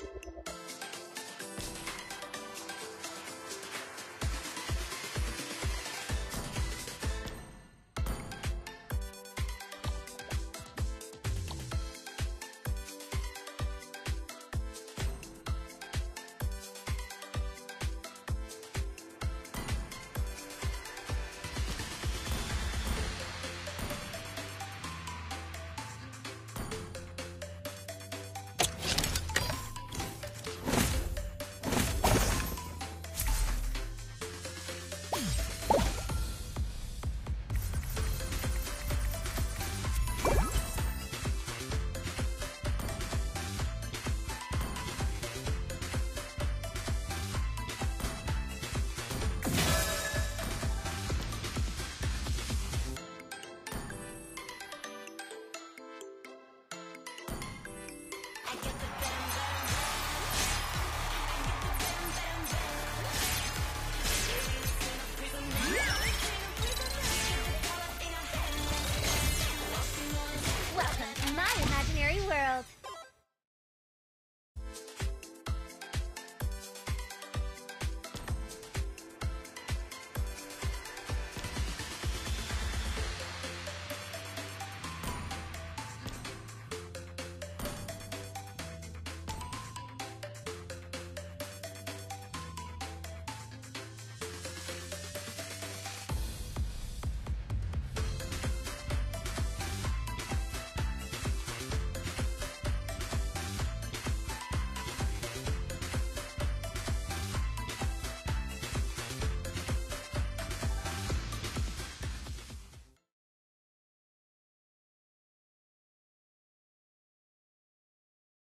あ!